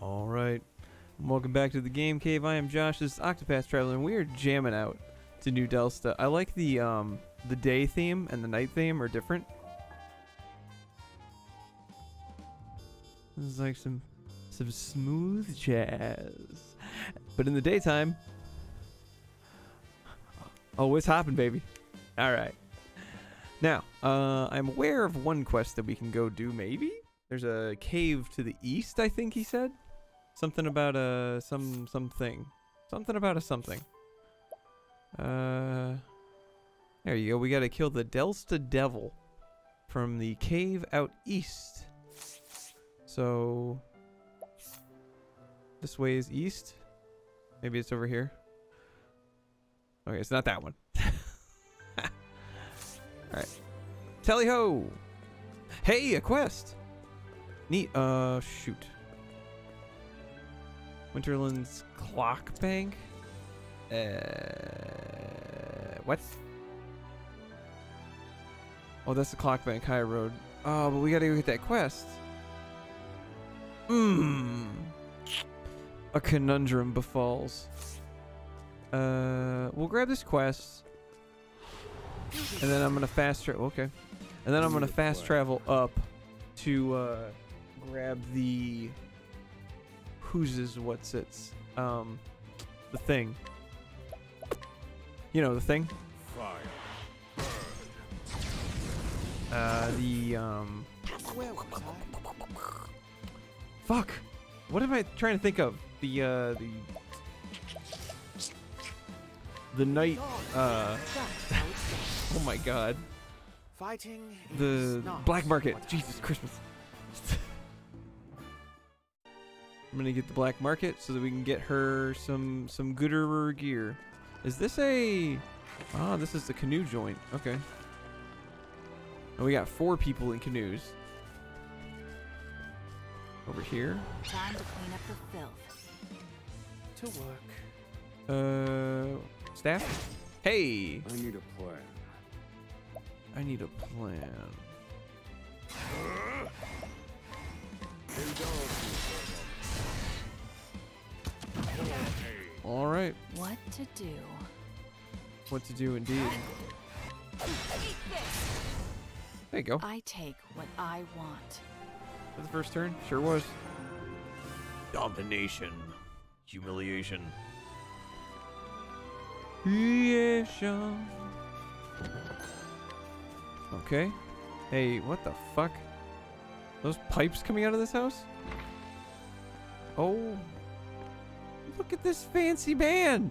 All right. Welcome back to the Game Cave. I am Josh. This is Octopath Traveler, and we are jamming out to New Delsta. I like the um the day theme and the night theme are different. This is like some some smooth jazz. But in the daytime, oh, it's hopping, baby. All right. Now, uh, I'm aware of one quest that we can go do. Maybe there's a cave to the east. I think he said something about a some something, something about a something. Uh, there you go. We got to kill the Delsta Devil from the cave out east. So this way is east. Maybe it's over here. Okay, it's not that one. Alright. Tally ho! Hey, a quest! Neat. Uh, shoot. Winterland's Clock Bank? Uh, what? Oh, that's the Clock Bank High Road. Oh, but we gotta go get that quest. Mmm. A conundrum befalls. Uh, we'll grab this quest. And then I'm gonna fast travel. Okay. And then I'm gonna fast travel up to uh, grab the whose is what's its um the thing. You know the thing. Fire. Uh, the um. Where was I? Fuck. What am I trying to think of? The uh the the night. Uh. That's how it's done. Oh my god. Fighting The black market. Jesus I- Christmas. I'm gonna get the black market so that we can get her some some gooder gear. Is this a? Ah, this is the canoe joint. Okay. And we got four people in canoes. Over here. Time to clean up the filth. To work. Uh, staff. Hey, I need a plan. I need a plan. All right, What to do? what to do indeed. There you go. I take what I want. For the first turn, sure was. Domination, humiliation, humiliation. Okay. Hey, what the fuck? Those pipes coming out of this house? Oh. Look at this fancy man.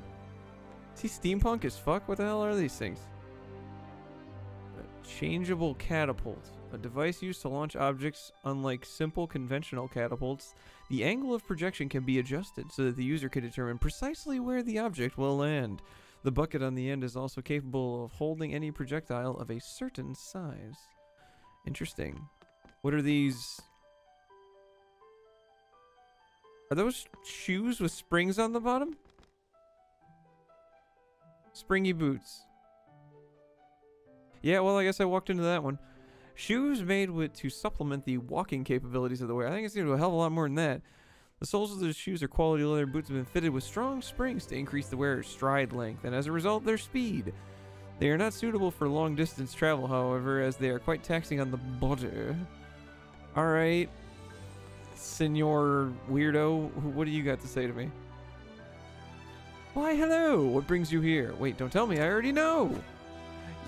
Is he steampunk as fuck? What the hell are these things? A changeable catapult. A device used to launch objects. Unlike simple conventional catapults, the angle of projection can be adjusted so that the user can determine precisely where the object will land. The bucket on the end is also capable of holding any projectile of a certain size. Interesting. What are these? Are those shoes with springs on the bottom? Springy boots. Yeah, well, I guess I walked into that one. Shoes made with to supplement the walking capabilities of the wearer. I think it's going to do a hell of a lot more than that. The soles of the shoes are quality leather boots have been fitted with strong springs to increase the wearer's stride length, and as a result, their speed. They are not suitable for long distance travel, however, as they are quite taxing on the body. Alright, Senor Weirdo, what do you got to say to me? Why, hello, what brings you here? Wait, don't tell me, I already know.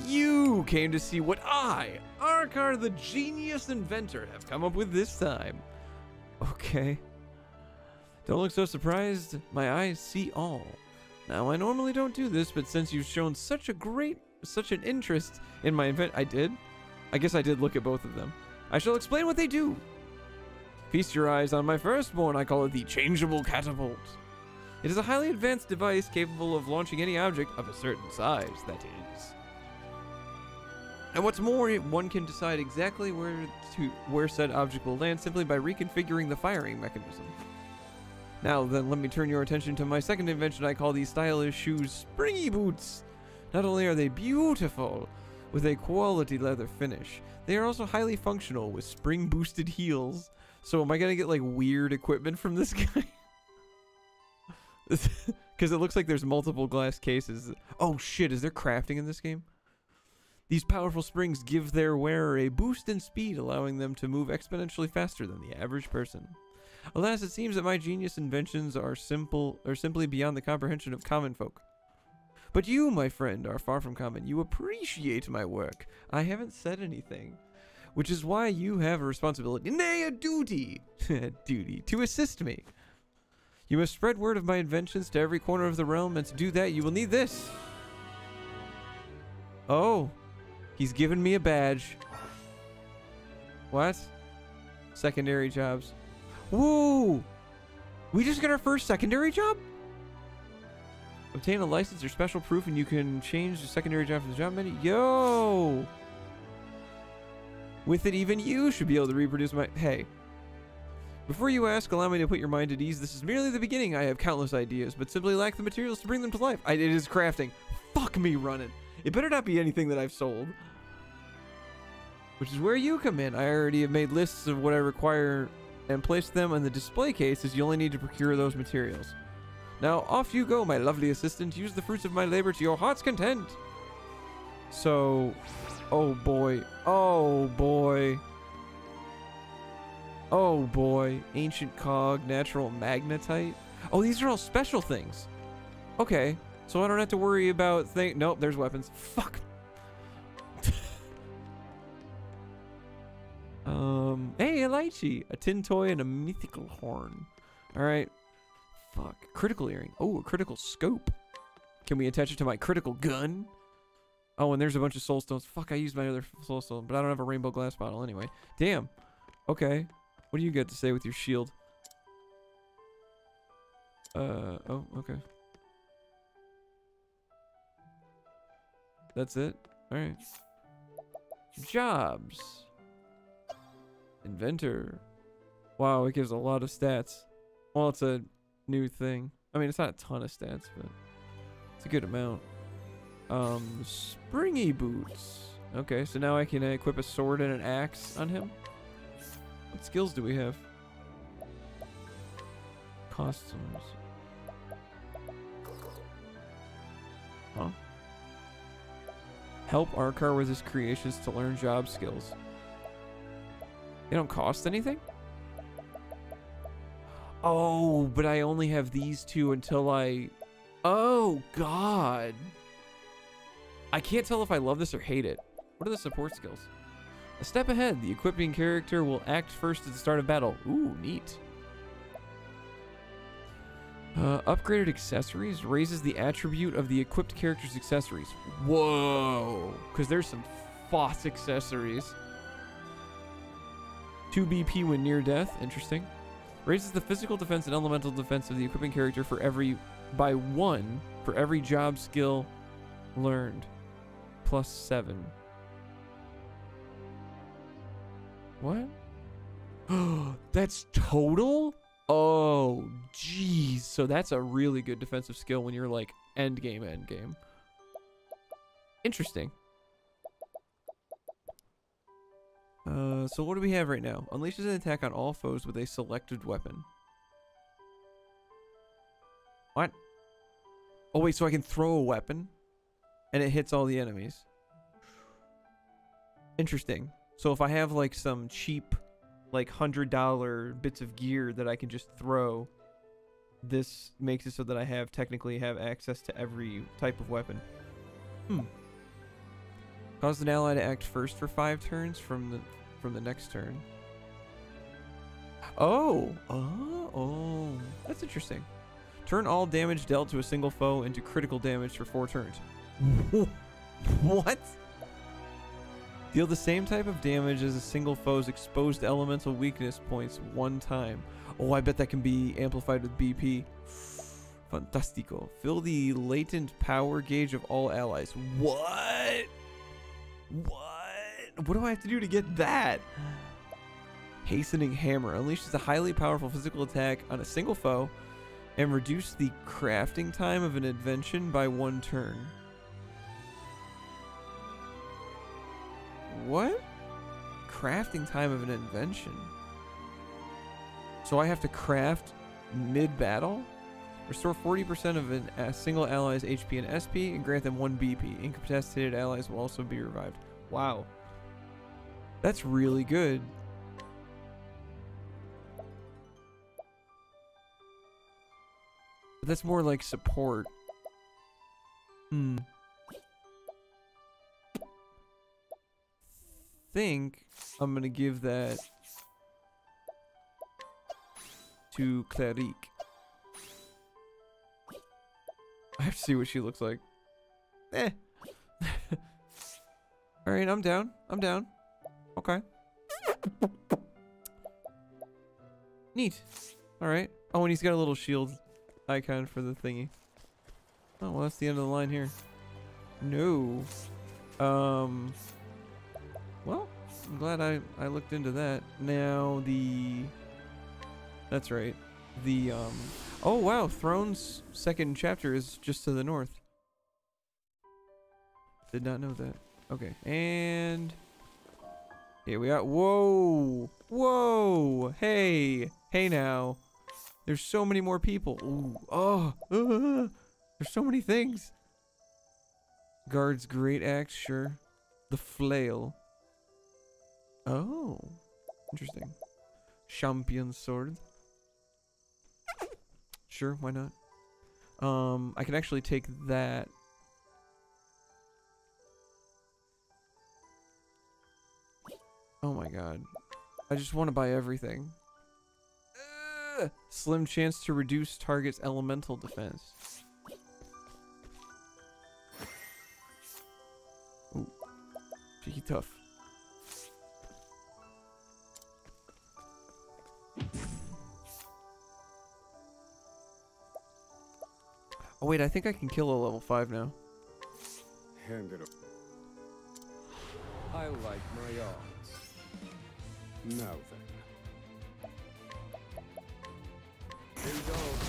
You came to see what I, Arkar the genius inventor, have come up with this time. Okay. Don't look so surprised. My eyes see all. Now, I normally don't do this, but since you've shown such a great, such an interest in my invent, I did. I guess I did look at both of them. I shall explain what they do. Feast your eyes on my firstborn. I call it the changeable catapult. It is a highly advanced device capable of launching any object of a certain size, that is. And what's more, one can decide exactly where to where said object will land simply by reconfiguring the firing mechanism. Now then, let me turn your attention to my second invention. I call these stylish shoes springy boots. Not only are they beautiful, with a quality leather finish, they are also highly functional with spring boosted heels. So am I gonna get like weird equipment from this guy? Because it looks like there's multiple glass cases. Oh shit, is there crafting in this game? These powerful springs give their wearer a boost in speed, allowing them to move exponentially faster than the average person. Alas, it seems that my genius inventions are simple or simply beyond the comprehension of common folk. But you, my friend, are far from common. You appreciate my work. I haven't said anything. Which is why you have a responsibility, nay, a duty, a duty, to assist me. You must spread word of my inventions to every corner of the realm, and to do that, you will need this. Oh, he's given me a badge. What? Secondary jobs. Woo! We just got our first secondary job? Obtain a license or special proof and you can change the secondary job from the job menu. Yo! With it, even you should be able to reproduce my... Hey. Before you ask, allow me to put your mind at ease. This is merely the beginning. I have countless ideas, but simply lack the materials to bring them to life. I, it is crafting. Fuck me running. It better not be anything that I've sold. Which is where you come in. I already have made lists of what I require and place them in the display cases. You only need to procure those materials. Now, off you go, my lovely assistant. Use the fruits of my labor to your heart's content. So, oh boy. Oh boy. Oh boy. Ancient cog, natural magnetite. Oh, these are all special things. Okay. So I don't have to worry about thing. Nope, there's weapons. Fuck. Um, hey, a lychee, a tin toy, and a mythical horn. All right. Fuck. Critical earring. Oh, a critical scope. Can we attach it to my critical gun? Oh, and there's a bunch of soul stones. Fuck, I used my other soul stone, but I don't have a rainbow glass bottle anyway. Damn. Okay. What do you got to say with your shield? Uh, oh, okay. That's it? Alright. Jobs. Inventor. Wow, it gives a lot of stats. Well, it's a new thing. I mean, it's not a ton of stats, but it's a good amount. Um, springy boots. Okay, so now I can equip a sword and an axe on him. What skills do we have? Costumes. Huh? Help Arkar with his creations to learn job skills. They don't cost anything? Oh, but I only have these two until I... Oh, God. I can't tell if I love this or hate it. What are the support skills? A step ahead, the equipping character will act first at the start of battle. Ooh, neat. Uh, upgraded accessories raises the attribute of the equipped character's accessories. Whoa! Because there's some FOSS accessories. 2 BP when near death. Interesting. Raises the physical defense and elemental defense of the equipping character for every by one for every job skill learned. Plus seven. What? that's total? Oh, jeez. So that's a really good defensive skill when you're like end game, end game. Interesting. Uh, so what do we have right now? Unleashes an attack on all foes with a selected weapon. What? Oh wait, so I can throw a weapon? And it hits all the enemies. Interesting. So if I have like some cheap, like hundred dollar bits of gear that I can just throw, this makes it so that I have technically have access to every type of weapon. Hmm. Cause an ally to act first for five turns from the from the next turn. Oh, oh, oh, that's interesting. Turn all damage dealt to a single foe into critical damage for four turns. what? Deal the same type of damage as a single foe's exposed elemental weakness points one time. Oh, I bet that can be amplified with BP. Fantastico. Fill the latent power gauge of all allies. What? What? What do I have to do to get that? Hastening Hammer unleashes a highly powerful physical attack on a single foe. and reduce the crafting time of an invention by one turn. What? Crafting time of an invention? So I have to craft mid-battle? Restore 40% of an, a single ally's HP and SP and grant them 1 BP. Incapacitated allies will also be revived. Wow. That's really good. But that's more like support. Hmm. Think I'm gonna give that to Clarique. I have to see what she looks like. Eh. Alright, I'm down. I'm down. Okay. Neat. Alright. Oh, and he's got a little shield icon for the thingy. Oh, well, that's the end of the line here. No. Um. Well, I'm glad I, I looked into that. Now, the... That's right. The, um... Oh, wow. Throné's second chapter is just to the north. Did not know that. Okay. And... Here we are. Whoa! Whoa! Hey! Hey now. There's so many more people. Ooh. Oh! uh, there's so many things. Guard's great axe, sure. The flail. Oh. Interesting. Champion sword. Sure, why not? Um, I can actually take that. Oh my god. I just want to buy everything. Slim chance to reduce target's elemental defense. Ooh. Cheeky tough. Oh wait, I think I can kill a level 5 now. Hand it. I like my odds. Now then. Indulge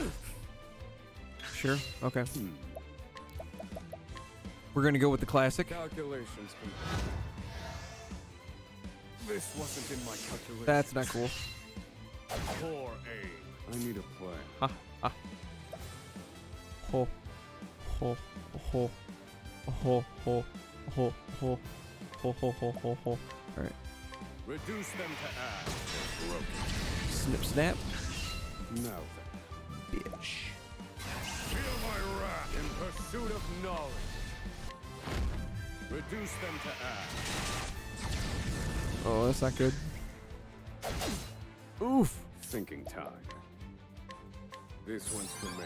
me. Sure. Okay. Hmm. We're gonna go with the classic. Calculations. This wasn't in my calculations. That's not cool. poor aim. I need a plan. Ha ha. Ho. Ho. Ho. Ho. Ho. Ho. Ho. Ho. Ho. Ho. Ho. Ho. Reduce them to ash. They're broken. Snip snap. Now then. Bitch. Feel my wrath in pursuit of knowledge. Reduce them to ash. Oh, that's not good. Oof. Thinking time. This one's for me.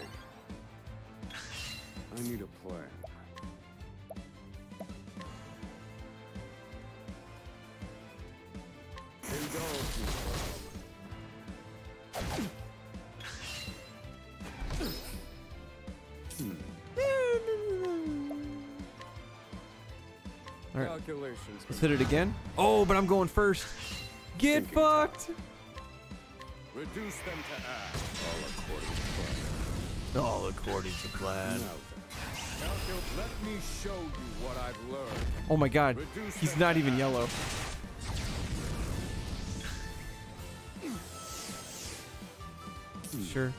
I need a plan. Indulge me for a moment. Hmm. All right. Let's hit it again. Oh, but I'm going first. Get Thinking time. Fucked. Reduce them to ash. All according to plan. All according to plan. Now then. Calcul- let me show you what I've learned. Oh my god. Reduce He's not even ash. yellow. Sure.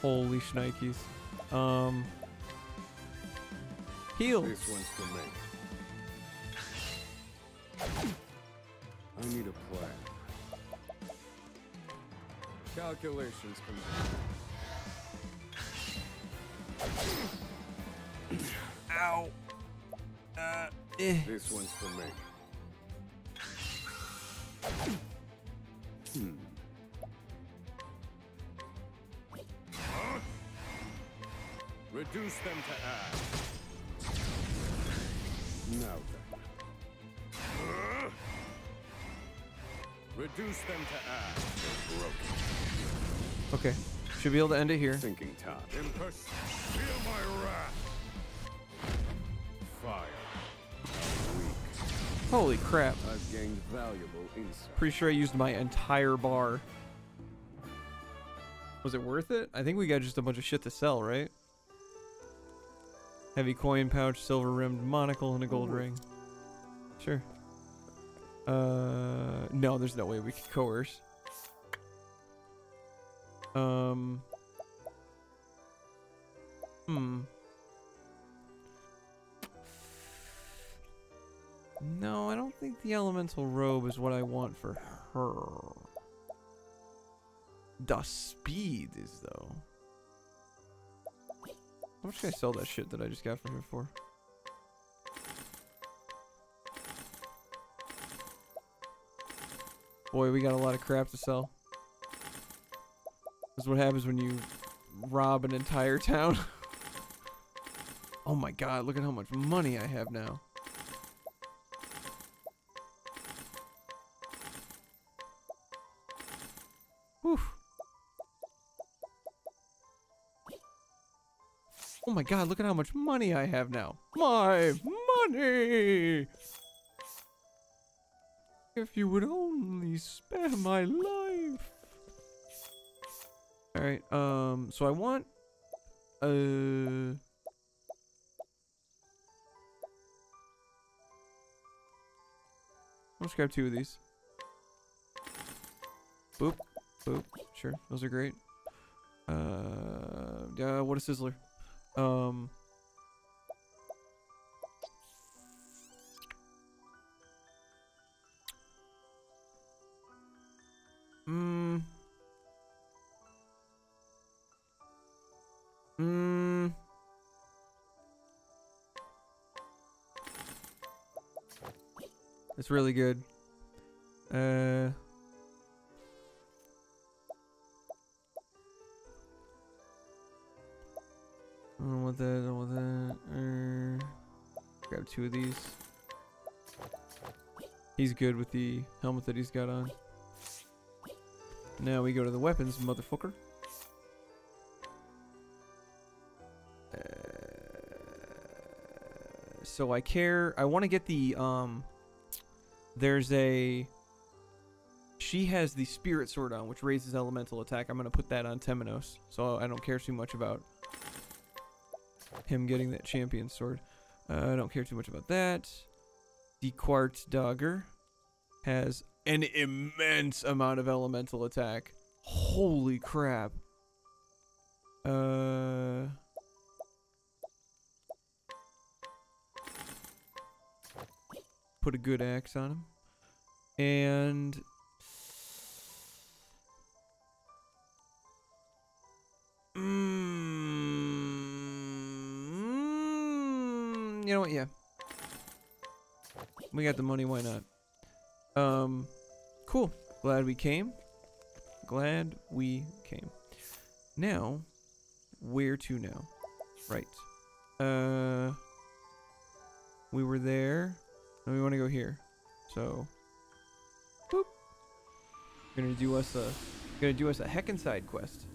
Holy shnikes. Um. Heal. This one's for me. I need a plan. Calculations complete. Ow. Uh. Eh. This one's for me. Hmm. Reduce them to ash. Now then. Reduce them to ash. They're broken. Okay. Should be able to end it here. Thinking time. In pers- Feel my wrath. Fire. Holy crap. I've gained valuable insight. Pretty sure I used my entire bar. Was it worth it? I think we got just a bunch of shit to sell, right? Heavy coin pouch, silver rimmed monocle, and a gold Ooh. ring. Sure. Uh, no, there's no way we could coerce. Um. Hmm. No, I don't think the elemental robe is what I want for her. The speed is though. How much can I sell that shit that I just got from her for? Boy, we got a lot of crap to sell. This is what happens when you rob an entire town. oh my god, look at how much money I have now. Whew. Oh my god, look at how much money I have now. My money! If you would only spare my life. Alright, um, so I want, uh... Let's grab two of these. Boop, boop, sure, those are great. Uh, yeah, what a sizzler. Um... Mm. Mm. It's really good. Uh. I don't want that. I don't want that. Uh, grab two of these. He's good with the helmet that he's got on. Now we go to the weapons, motherfucker. Uh, so I care. I want to get the um. There's a. She has the spirit sword on, which raises elemental attack. I'm gonna put that on Temenos, so I don't care too much about him getting that champion sword. Uh, I don't care too much about that. The quartz dagger has an immense amount of elemental attack. Holy crap. Uh Put a good axe on him. And Mm, you know what? Yeah. We got the money, why not? Um, cool. Glad we came. Glad we came. Now, where to now? Right. Uh, we were there, and we want to go here. So, boop. Gonna do us a, gonna do us a heckin' side quest.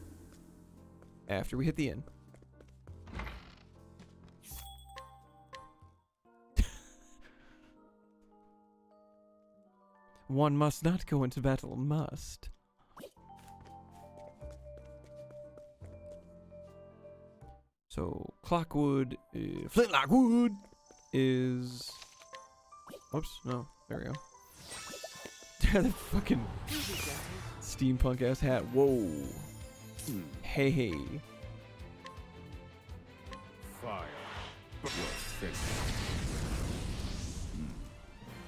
After we hit the inn. One must not go into battle, must. So, Clockwood, uh, Flintlock Wood is. Oops, no, there we go. the fucking steampunk ass hat. Whoa. Hey, hey. Fire.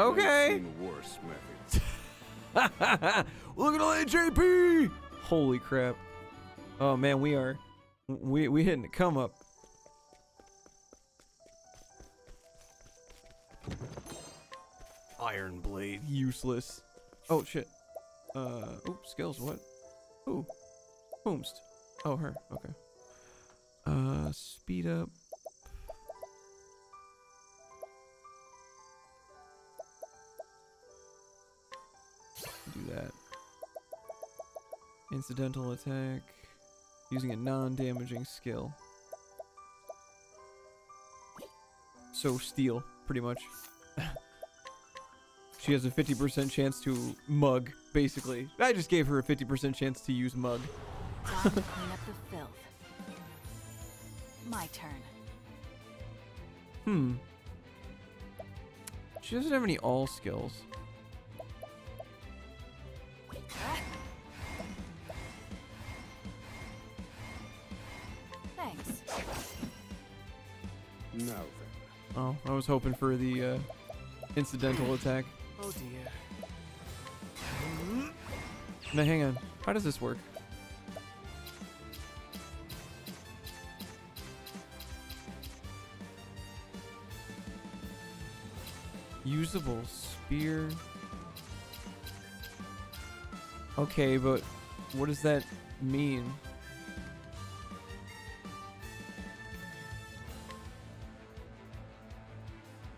Okay. Worse methods. Look at all that JP! Holy crap. Oh man, we are we we hitting a come up. Iron blade, useless. Oh shit. Uh oops, skills, what? Who? Whomst? Oh her, okay. Uh speed up. Incidental attack. Using a non-damaging skill. So steal, pretty much. she has a 50% chance to mug, basically. I just gave her a 50% chance to use mug. Time to clean up the filth. My turn. Hmm. She doesn't have any all skills. I was hoping for the uh, incidental attack. Oh dear. Now, hang on. How does this work? Usable spear. Okay, but what does that mean?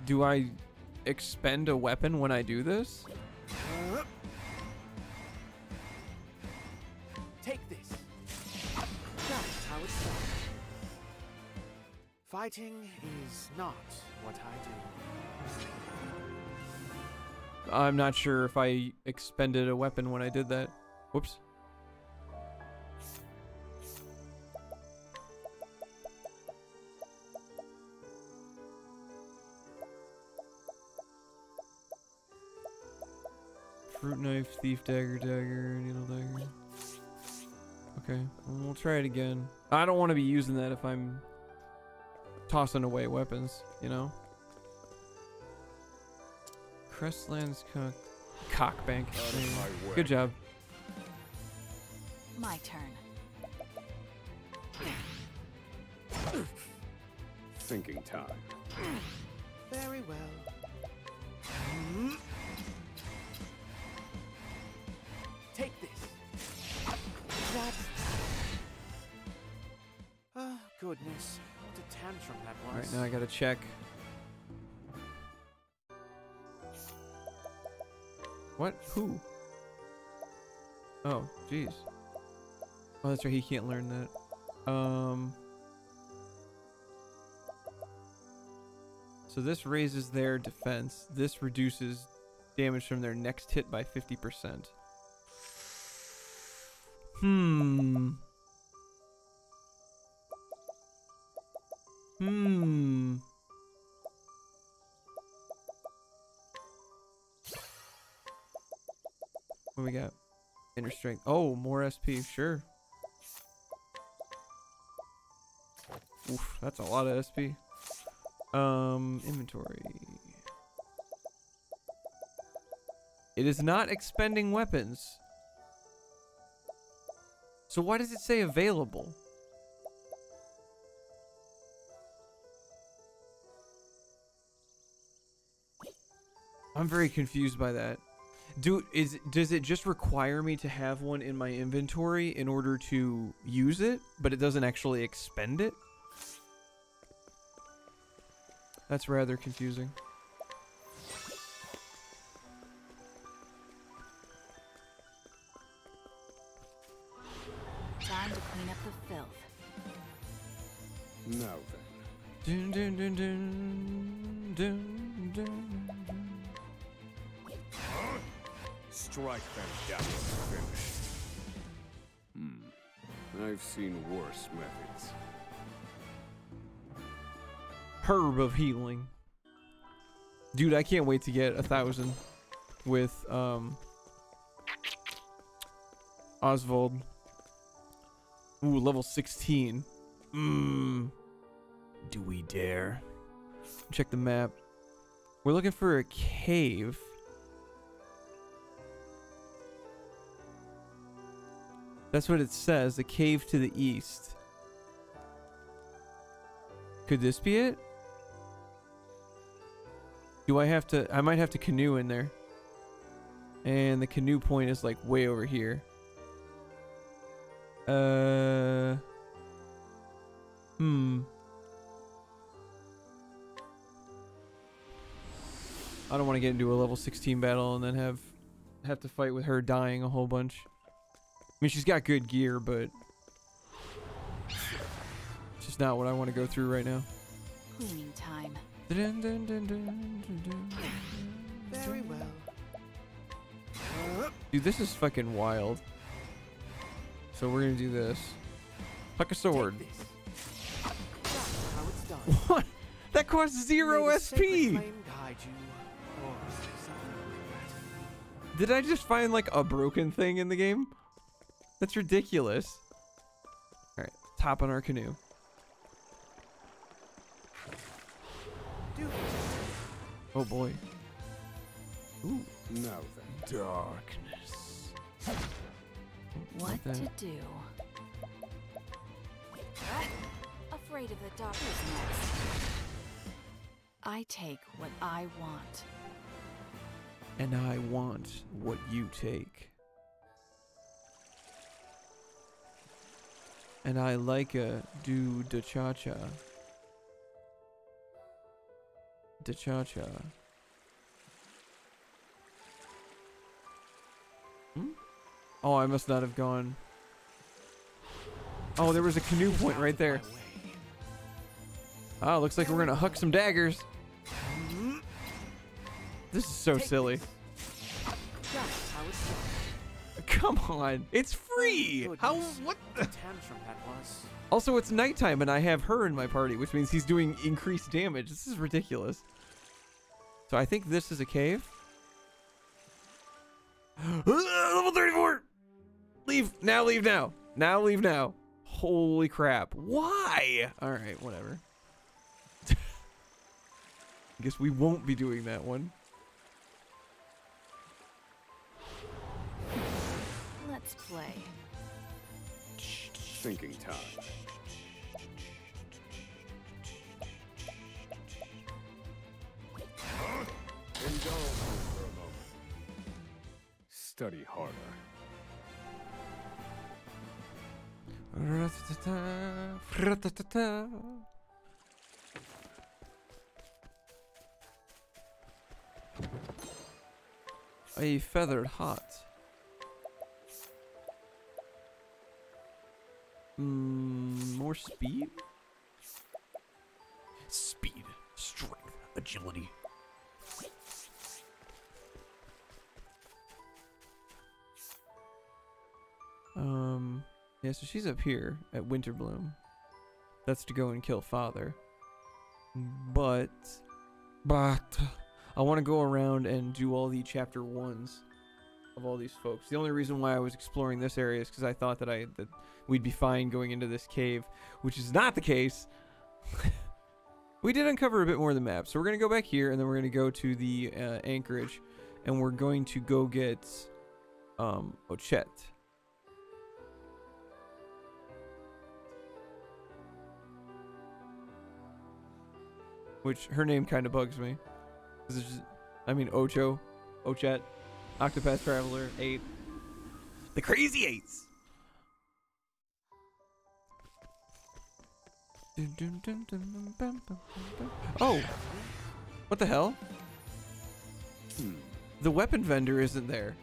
Do I expend a weapon when I do this? Take this. That's how it's done. Fighting is not what I do. I'm not sure if I expended a weapon when I did that. Whoops. Fruit knife, thief dagger, dagger, needle dagger. Okay, well, we'll try it again. I don't want to be using that if I'm tossing away weapons, you know? Crestlands cock cockbank. Out of my way. Good job. My turn. Thinking time. Very well. Goodness. What a tantrum that was. Alright, now I gotta check. What? Who? Oh, jeez. Oh, that's right, he can't learn that. Um. So this raises their defense. This reduces damage from their next hit by 50%. Hmm. Hmm. What we got? Inner strength. Oh, more SP. Sure. Oof, that's a lot of SP. Um, inventory. It is not expending weapons. So why does it say available? I'm very confused by that. Do is does it just require me to have one in my inventory in order to use it, but it doesn't actually expend it? That's rather confusing. I can't wait to get a thousand with um Osvald. Ooh, level 16. Mmm. Do we dare? Check the map. We're looking for a cave. That's what it says, a cave to the east. Could this be it? Do I have to? I might have to canoe in there. And the canoe point is like way over here. Uh. Hmm. I don't want to get into a level 16 battle and then have have to fight with her dying a whole bunch. I mean, she's got good gear, but it's just not what I want to go through right now. Cleaning time. Dun, dun, dun, dun, dun, dun. Very well. Dude, this is fucking wild. So we're gonna do this. Huck a sword. Take this. That's how it's done. What? That costs zero SP. sacred flame guide you, or something like that. Did I just find like a broken thing in the game? That's ridiculous. All right, top on our canoe. Do this. Oh boy. Ooh, Now then. darkness. What Like to do? Afraid of the dark Who's next? I take what I want. And I want what you take. And I like a do da cha cha. Da cha cha. Hmm? Oh, I must not have gone. Oh, there was a canoe point right there. Oh, looks like we're gonna huck some daggers. This is so silly. Come on, it's free. Oh, goodness. How? What? A tantrum that was. Also, it's nighttime and I have her in my party, which means he's doing increased damage. This is ridiculous. So I think this is a cave. Level 34! Leave! Now leave now! Now leave now! Holy crap. Why? Alright, whatever. I guess we won't be doing that one. Let's play. Thinking time. Indulge me for a moment. Study harder. A feathered hat. Mm, more speed? Speed, strength, agility. Um, yeah, so she's up here at Winterbloom. That's to go and kill father. But, but, I want to go around and do all the chapter ones of all these folks. The only reason why I was exploring this area is because I thought that I that we'd be fine going into this cave, which is not the case. we did uncover a bit more of the map, so we're gonna go back here, and then we're gonna go to the uh, anchorage, and we're going to go get um which her name kind of bugs me. just- I mean, Ocho, Ochette, Octopath Traveler, Eight, the Crazy Eights. Oh, what the hell? Hmm. The weapon vendor isn't there.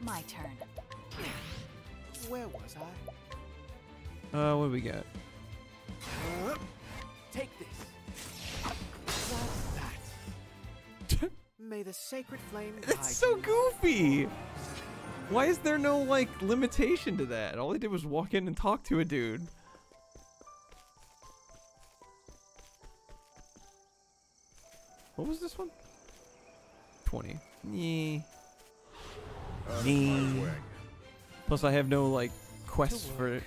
My turn. Where was I? Uh, what do we got? Take this. May the sacred flame guide It's so you. goofy. Why is there no like limitation to that? All I did was walk in and talk to a dude. What was this one? 20. Yeah. Out of Me. Plus I have no like quests for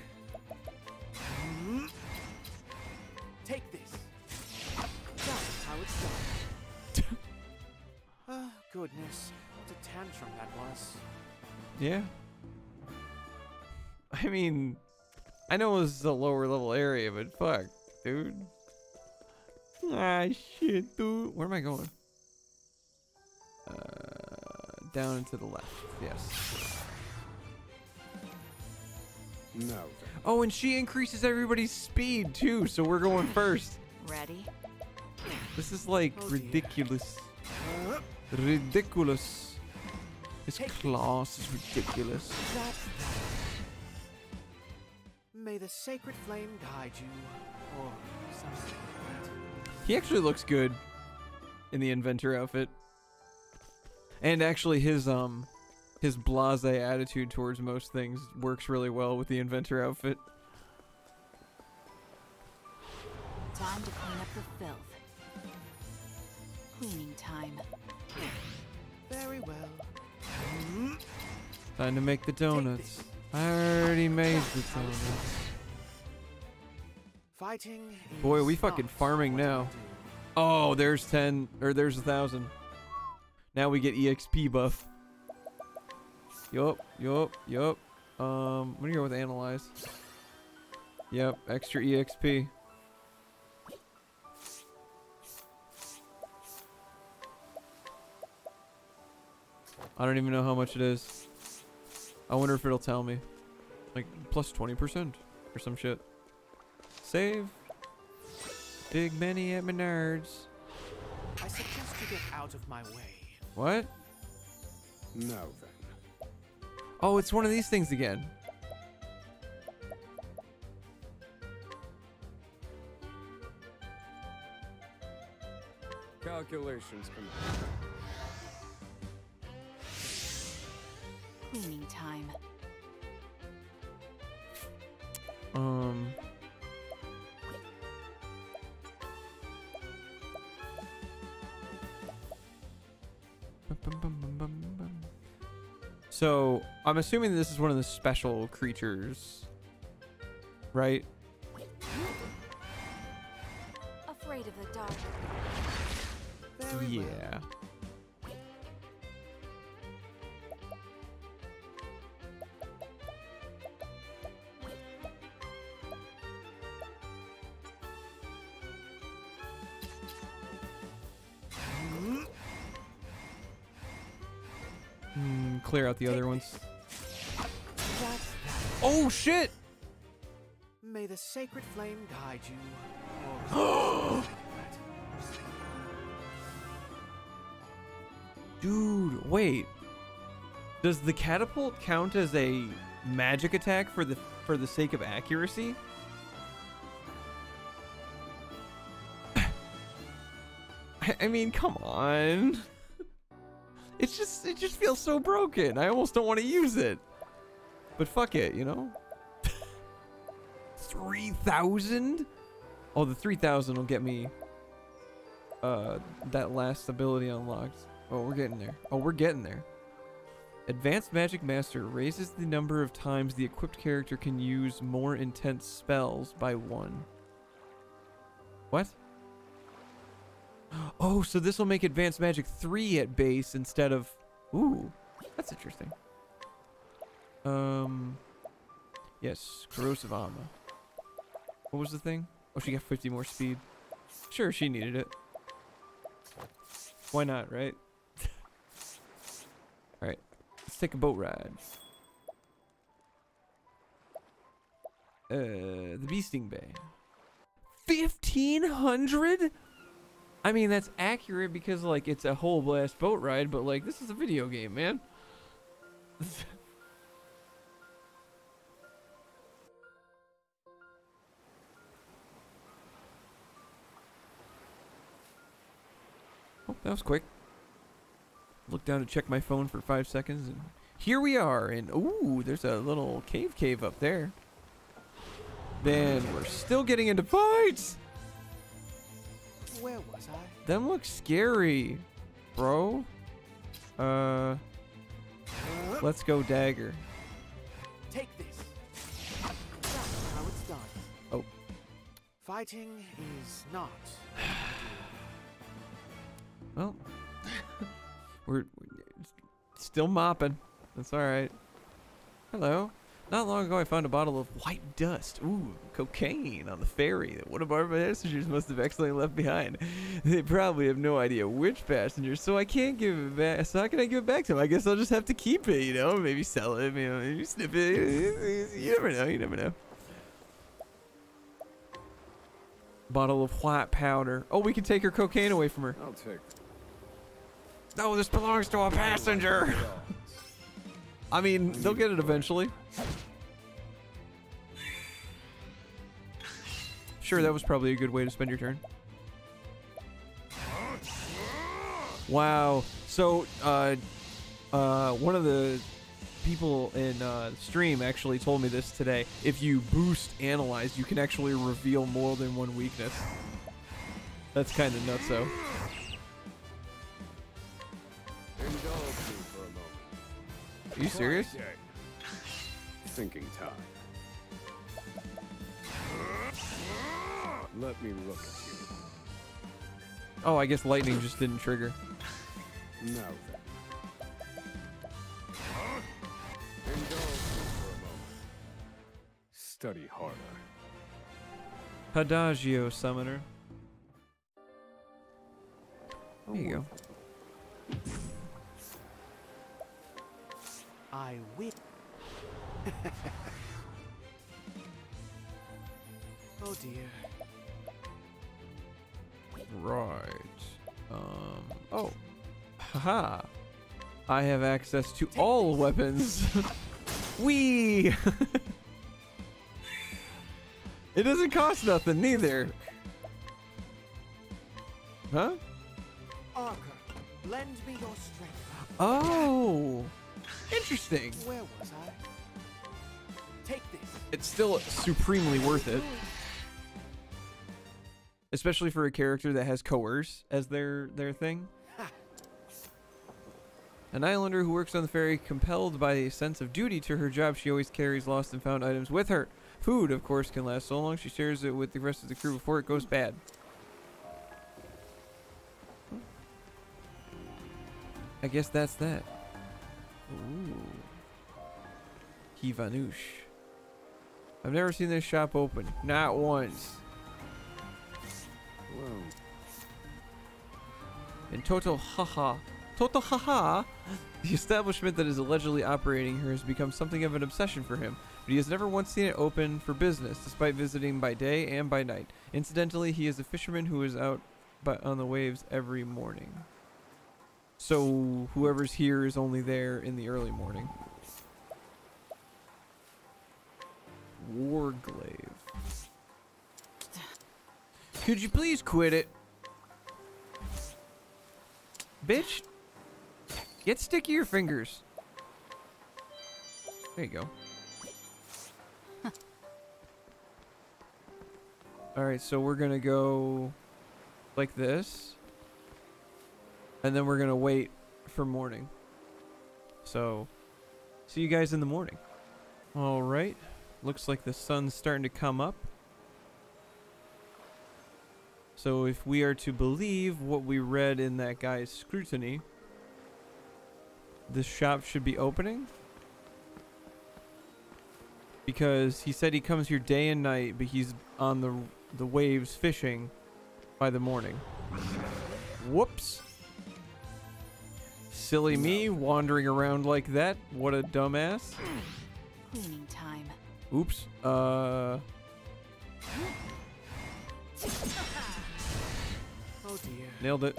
goodness. What a tantrum that was. Yeah. I mean, I know this is a lower level area, but fuck, dude. Ah, shit, dude. Where am I going? Uh, down and to the left. Yes. Now then. Oh, and she increases everybody's speed too, so we're going first. Ready? This is like Oh, dear. Ridiculous. Ridiculous. This class is ridiculous. May the sacred flame guide you. Or something. He actually looks good in the inventor outfit. And actually his um his blase attitude towards most things works really well with the inventor outfit. Time to clean up the filth. Cleaning time. Very well. Time to make the donuts. I already made the donuts. Fighting. Boy, we fucking farming now. Oh, there's 10, or there's a 1,000. Now we get EXP buff. Yup, yup, yup. Um, I'm gonna go with Analyze. Yep, extra EXP. I don't even know how much it is. I wonder if it'll tell me. Like, plus 20% or some shit. Save. Big Benny at Menards. I suggest you get out of my way. What? Now then. Oh, it's one of these things again. Calculations complete. Cleaning time. Um. So, I'm assuming this is one of the special creatures. Right? Shit! May the sacred flame guide you. Dude, wait. Does the catapult count as a magic attack for the for the sake of accuracy? I, I mean, come on. It's just it just feels so broken. I almost don't want to use it. But fuck it, you know? 3000? Oh, the 3000 will get me uh that last ability unlocked. Oh, we're getting there. Oh, we're getting there. Advanced Magic Master raises the number of times the equipped character can use more intense spells by one. What? Oh, so this will make Advanced Magic 3 at base instead of... Ooh, that's interesting. Um, yes, Corrosive Armor. What was the thing? Oh, she got 50 more speed. Sure, she needed it. Why not, right? Alright, let's take a boat ride. Uh, the Beasting Bay. 1500? I mean, that's accurate because, like, it's a whole blast boat ride, but, like, this is a video game, man. that was quick. Look down to check my phone for five seconds, and here we are. And, ooh, there's a little cave cave up there. Then we're still getting into fights! Where was I? Them look scary, bro. Uh, let's go dagger. Take this. That's how it's done. Oh. Fighting is not. we're, we're still mopping. That's all right. Hello. Not long ago, I found a bottle of white dust. Ooh, cocaine on the ferry that one of our passengers must have accidentally left behind. They probably have no idea which passenger, so I can't give it back. So how can I give it back to them? I guess I'll just have to keep it. You know, maybe sell it. You know, maybe snip it. You never know. You never know. Bottle of white powder. Oh, we can take her cocaine away from her. I'll take No, this belongs to a passenger. I mean, they'll get it eventually. Sure, that was probably a good way to spend your turn. Wow. So, uh, uh, one of the people in uh, stream actually told me this today. If you boost analyze, you can actually reveal more than one weakness. That's kind of nuts, though. Are you serious? Try. Thinking time. Let me look at you. Oh, I guess lightning just didn't trigger. Now then. Indulge me for a moment. Study harder. Adagio summoner. There you go. Oh, I will. oh dear. Right. Um. Oh. Haha. I have access to all weapons. Wee. it doesn't cost nothing neither. Huh? Archer, lend me your strength. Oh. Interesting. Where was I? Take this. It's still supremely worth it. Especially for a character that has coerce as their their thing. An islander who works on the ferry, compelled by a sense of duty to her job, she always carries lost and found items with her. Food, of course, can last so long she shares it with the rest of the crew before it goes bad. I guess that's that. Ooh. Kivanouche. I've never seen this shop open. Not once. Well, In Toto'haha. Toto Haha! The establishment that is allegedly operating here has become something of an obsession for him, but he has never once seen it open for business, despite visiting by day and by night. Incidentally, he is a fisherman who is out on the waves every morning. So whoever's here is only there in the early morning. Warglaive. Could you please quit it? Bitch, get sticky your fingers. There you go. Alright, so we're gonna go like this. And then we're gonna wait for morning. So, see you guys in the morning. Alright, looks like the sun's starting to come up. So if we are to believe what we read in that guy's scrutiny, this shop should be opening. Because he said he comes here day and night, but he's on the the waves fishing by the morning. Whoops. Silly me wandering around like that. What a dumbass. Cleaning time. Oops. Uh Oh dear. nailed it.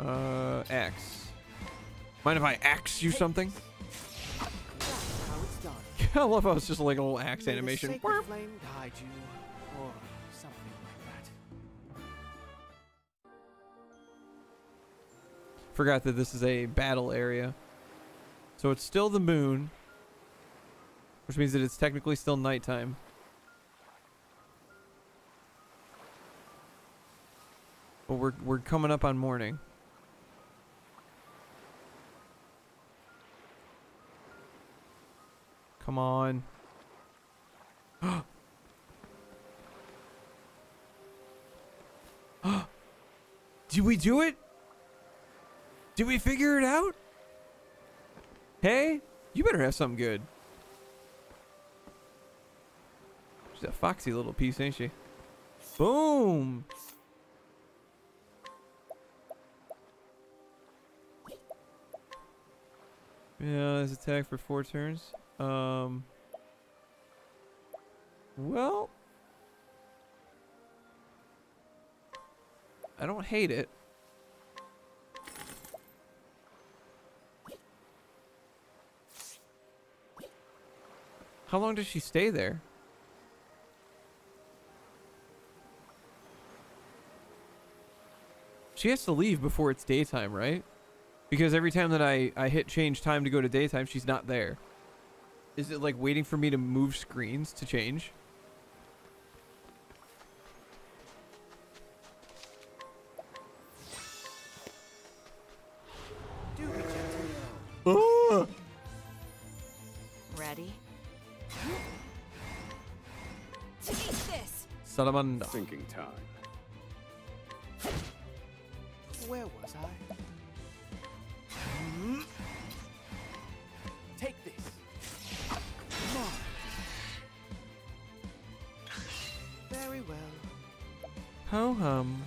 Uh, axe. Mind if I axe you something? that's how it's done. I love how it's just like a little axe May the animation. Forgot that this is a battle area. So it's still the moon. Which means that it's technically still nighttime. But we're we're coming up on morning. Come on. Did we do it? Did we figure it out? Hey, you better have something good. She's a foxy little piece, ain't she? Boom! Yeah, his attack for four turns. Um. Well. I don't hate it. How long does she stay there? She has to leave before it's daytime, right? Because every time that I, I hit change time to go to daytime, she's not there. Is it like waiting for me to move screens to change? Salamanda. Thinking time. Where was I? Hmm? Take this. Mark. Very well. Ho hum.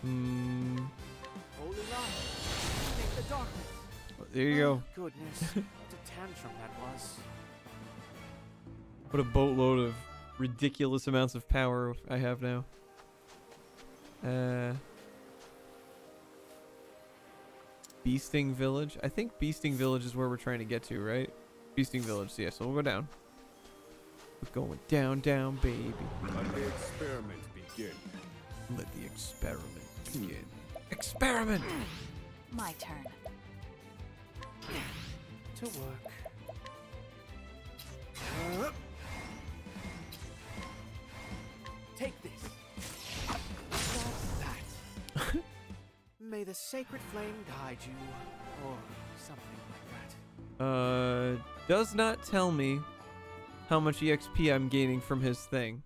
Hmm. Holy light. Make the darkness. There you go. Oh, goodness. what a that was. What a boatload of ridiculous amounts of power I have now. Uh. Beasting Village? I think Beasting Village is where we're trying to get to, right? Beasting Village, yeah, so we'll go down. We're going down, down, baby. Let the experiment begin. Let the experiment begin. Experiment! My turn. To work. Take this. That's that. May the sacred flame guide you, or something like that. Uh, does not tell me how much EXP I'm gaining from his thing.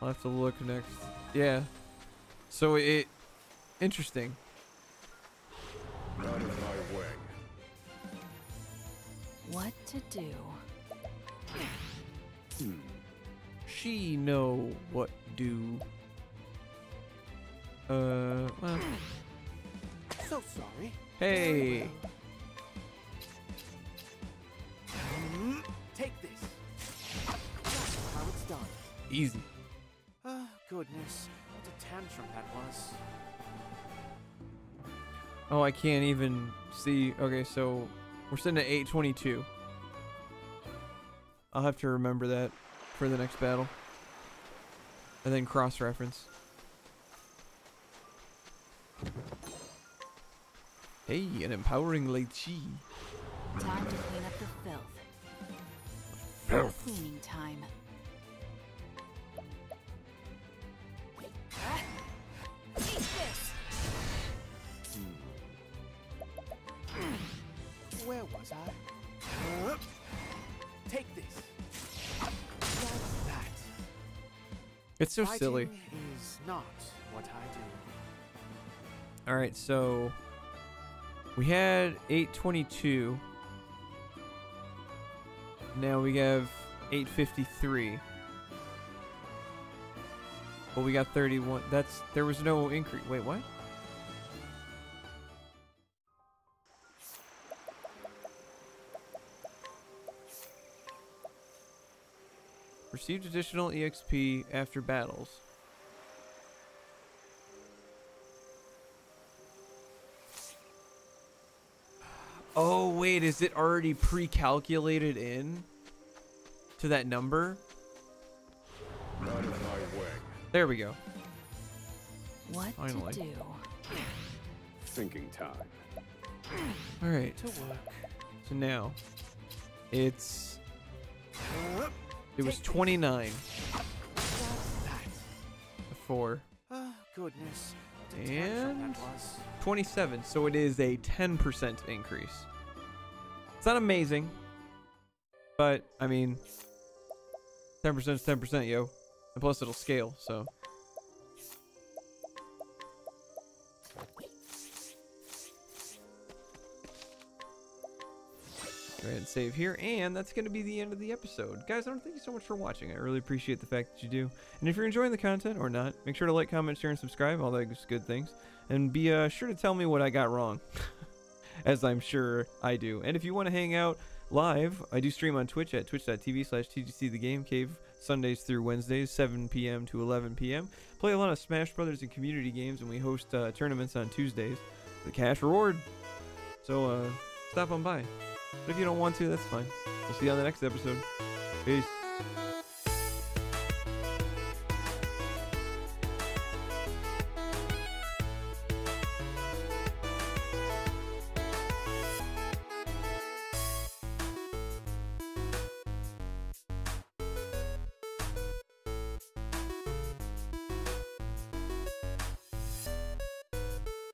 I'll have to look next. Yeah. So it... Interesting. Out of my way. What to do? Hmm. She know what do. Uh, well, So sorry. hey. Hmm? Take this. That's how it's done. Easy. Oh, goodness. What a tantrum that was. Oh, I can't even see. Okay, so we're sitting at 822. I'll have to remember that for the next battle. And then cross-reference. Hey, an empowering lychee. Time to clean up the filth. Filth. Cleaning time. It's so Fighting silly. is not what I do. All right, so we had 822. Now we have 853. But we got 31. That's there was no increase. Wait, what? Received additional EXP after battles. Oh wait, is it already pre-calculated in to that number? Out my way. There we go. What Finally. to do? Thinking time. All right. To work. So now it's it was 29 Four. Ah, goodness. What a tantrum And- 27, so it is a 10% increase. It's not amazing, but I mean 10% is 10%, yo. And plus it'll scale, so And save here, and that's going to be the end of the episode. Guys, I want to thank you so much for watching. I really appreciate the fact that you do. And if you're enjoying the content or not, make sure to like, comment, share, and subscribe, all those good things. And be uh, sure to tell me what I got wrong, as I'm sure I do. And if you want to hang out live, I do stream on Twitch at twitch.tv slash TGC The Game Cave, Sundays through Wednesdays, 7 p.m. to 11 p.m. Play a lot of Smash Brothers and community games, and we host uh, tournaments on Tuesdays. The cash reward. So uh, stop on by. But if you don't want to, that's fine. We'll see you on the next episode. Peace.